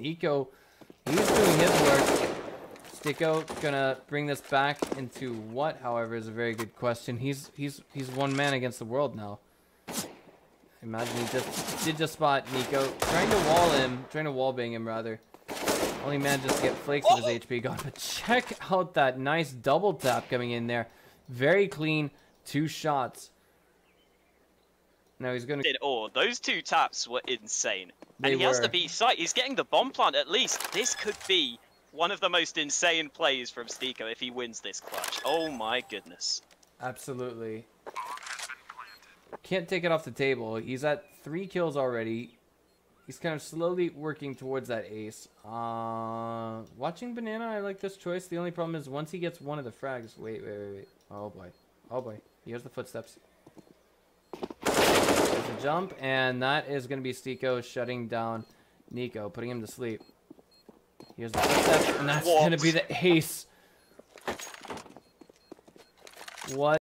niko, he's doing his work. STYKO gonna bring this back into what, however, is a very good question. He's he's he's one man against the world now. Imagine he just did just spot niko, trying to wall him, trying to wall bang him rather. Only manages to get flakes of his oh! HP gone. But check out that nice double tap coming in there. Very clean, two shots. Now he's gonna. Did all those two taps were insane, They and he has were. to be sight. He's getting the bomb plant at least. This could be one of the most insane plays from STYKO if he wins this clutch. Oh my goodness. Absolutely. Can't take it off the table. He's at three kills already. He's kind of slowly working towards that ace. Uh, watching Banana, I like this choice. The only problem is once he gets one of the frags. Wait, wait, wait, wait. Oh boy. Oh boy. Here's the footsteps. Jump, and that is going to be STYKO shutting down niko, putting him to sleep. Here's the footsteps, and that's going to be the ace. What?